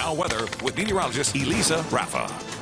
Now weather with meteorologist Elisa Raffa.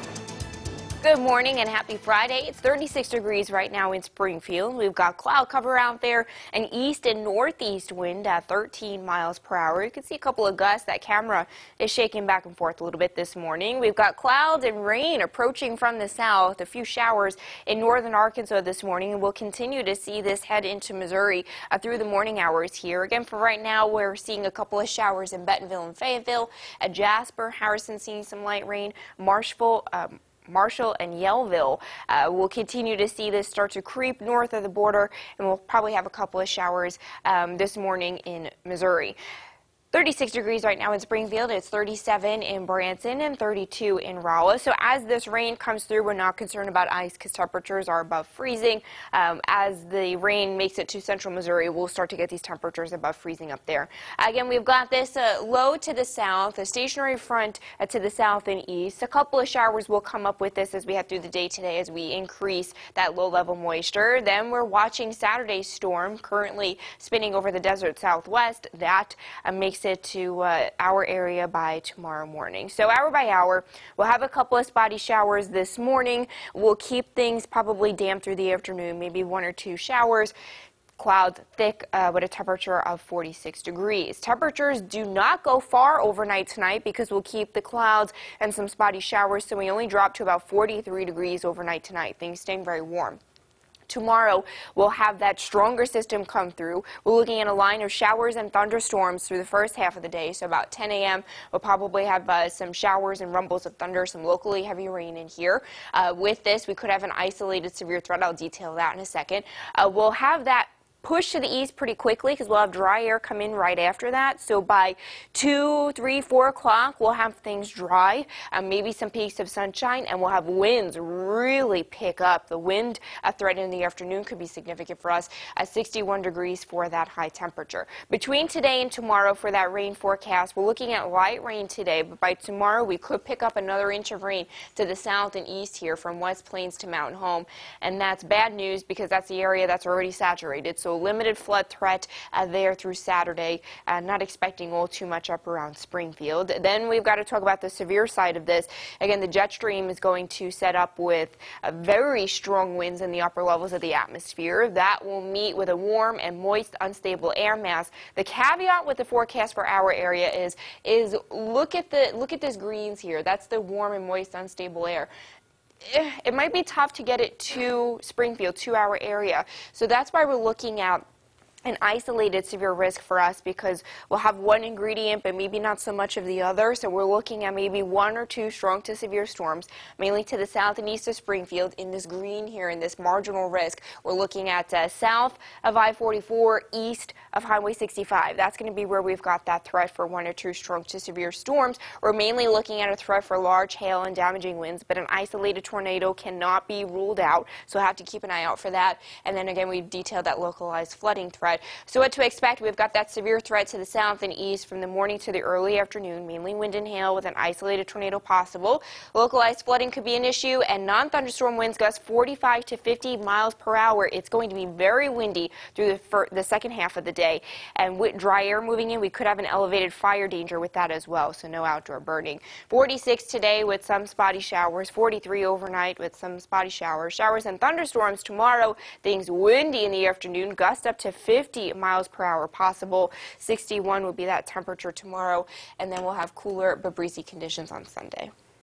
Good morning and happy Friday. It's 36 degrees right now in Springfield. We've got cloud cover out there, an east and northeast wind at 13 miles per hour. You can see a couple of gusts. That camera is shaking back and forth a little bit this morning. We've got clouds and rain approaching from the south. A few showers in northern Arkansas this morning, and we'll continue to see this head into Missouri uh, through the morning hours here. Again, for right now, we're seeing a couple of showers in Bentonville and Fayetteville. At Jasper, Harrison seeing some light rain. Marshville, um, Marshall and Yellville. Uh, we'll continue to see this start to creep north of the border, and we'll probably have a couple of showers um, this morning in Missouri. 36 degrees right now in Springfield. It's 37 in Branson and 32 in Rolla. So as this rain comes through, we're not concerned about ice because temperatures are above freezing. Um, as the rain makes it to central Missouri, we'll start to get these temperatures above freezing up there. Again, we've got this uh, low to the south, a stationary front uh, to the south and east. A couple of showers will come up with this as we head through the day today as we increase that low level moisture. Then we're watching Saturday's storm currently spinning over the desert southwest. That uh, makes makes it to uh, our area by tomorrow morning. So hour by hour, we'll have a couple of spotty showers this morning. We'll keep things probably damp through the afternoon, maybe one or two showers clouds thick uh, with a temperature of 46 degrees. Temperatures do not go far overnight tonight because we'll keep the clouds and some spotty showers, so we only drop to about 43 degrees overnight tonight. Things staying very warm. Tomorrow, we'll have that stronger system come through. We're looking at a line of showers and thunderstorms through the first half of the day. So about 10 a.m., we'll probably have uh, some showers and rumbles of thunder, some locally heavy rain in here. Uh, with this, we could have an isolated severe threat. I'll detail that in a second. Uh, we'll have that push to the east pretty quickly because we'll have dry air come in right after that. So by 2, 3, 4 o'clock, we'll have things dry, and maybe some peaks of sunshine, and we'll have winds really pick up. The wind a threat in the afternoon could be significant for us at 61 degrees for that high temperature. Between today and tomorrow for that rain forecast, we're looking at light rain today, but by tomorrow we could pick up another inch of rain to the south and east here from West Plains to Mountain Home, and that's bad news because that's the area that's already saturated. So so limited flood threat uh, there through Saturday. Uh, not expecting all too much up around Springfield. Then we've got to talk about the severe side of this. Again, the jet stream is going to set up with uh, very strong winds in the upper levels of the atmosphere. That will meet with a warm and moist, unstable air mass. The caveat with the forecast for our area is is look at the look at this greens here. That's the warm and moist, unstable air. Eh, it might be tough to get it to Springfield, to our area. So that's why we're looking at an isolated severe risk for us because we'll have one ingredient but maybe not so much of the other. So we're looking at maybe one or two strong to severe storms, mainly to the south and east of Springfield in this green here in this marginal risk. We're looking at uh, south of I-44, east of Highway 65. That's going to be where we've got that threat for one or two strong to severe storms. We're mainly looking at a threat for large hail and damaging winds, but an isolated tornado cannot be ruled out. So have to keep an eye out for that. And then again, we've detailed that localized flooding threat. So what to expect, we've got that severe threat to the south and east from the morning to the early afternoon, mainly wind and hail with an isolated tornado possible. Localized flooding could be an issue and non-thunderstorm winds gust 45 to 50 miles per hour. It's going to be very windy through the, the second half of the day. And with dry air moving in, we could have an elevated fire danger with that as well, so no outdoor burning. 46 today with some spotty showers, 43 overnight with some spotty showers. Showers and thunderstorms tomorrow. Things windy in the afternoon, gust up to 50 50 miles per hour possible. 61 will be that temperature tomorrow, and then we'll have cooler but breezy conditions on Sunday.